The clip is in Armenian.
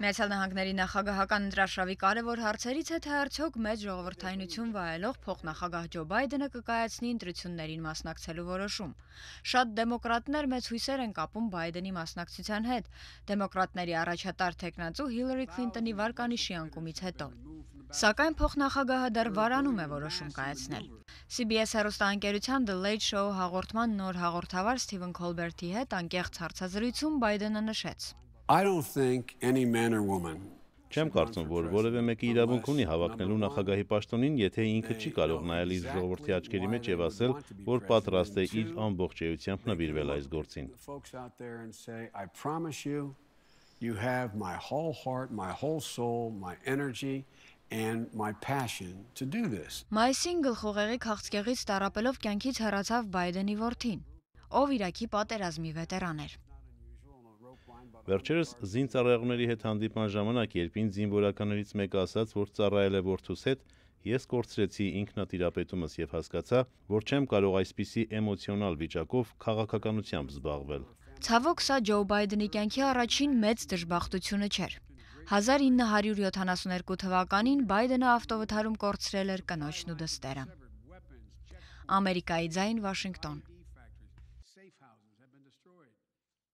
Միացյալ Նահանգների նախագահական ընտրաշավի կարևոր հարցերից է թե արդյոք մեծ ժողովրդայնություն վայելող փոխնախագահ Ջո Բայդենը կկայացնի ընտրություններին մասնակցելու որոշում։ Շատ դեմոկրատներ մեծ հույսեր են կապում Բայդենի մասնակցության հետ, դեմոկրատների առաջատար թեկնածու Հիլարի Քլինտոնի վարկանիշի անկումից հետո։ Սակայն փոխնախագահը դեռ վարանում է որոշում կայացնել։ CBS հեռուստաընկերության The Late Show հաղորդման նոր հաղորդավար Սթիվեն Քոլբերթի հետ անկեղծ հարցազրույցում Բայդենը նշեց. I don't think any man or woman Չեմ կարծում, որ որևէ մեկը իրավունք ունի հավակնելու նախագահի պաշտոնին, եթե ինքը չի կարող նայել իր ժողովրդի աչքերի մեջ եւ ասել, որ պատրաստ է իր ամբողջ էությամբ նվիրվել այս գործին։ you have my whole heart, my whole soul, my energy and my passion to do this. Մայիսին գլխուղեղի քաղցկեղից տարապելով կյանքից հեռացավ Բայդենի որդին, ով Իրաքի պատերազմի վետերան էր։ Վերջերս զինծառայողների հետ հանդիպման ժամանակ, երբ ինձ զինվորականներից մեկը ասաց, որ ծառայել է որդուս հետ, ես կորցրեցի ինքնատիրապետումս եւ հասկացա, որ չեմ կարող այսպիսի էմոցիոնալ վիճակով քաղաքականությամբ զբաղվել։ Ցավոք սա Ջո Բայդենի կյանքի առաջին մեծ դժբախտությունը չէր։ 1972 թվականին Բայդենը ավտովթարում կորցրել էր կնոջն ու դստերը։ Ամերիկայի ձայն Վաշինգտոն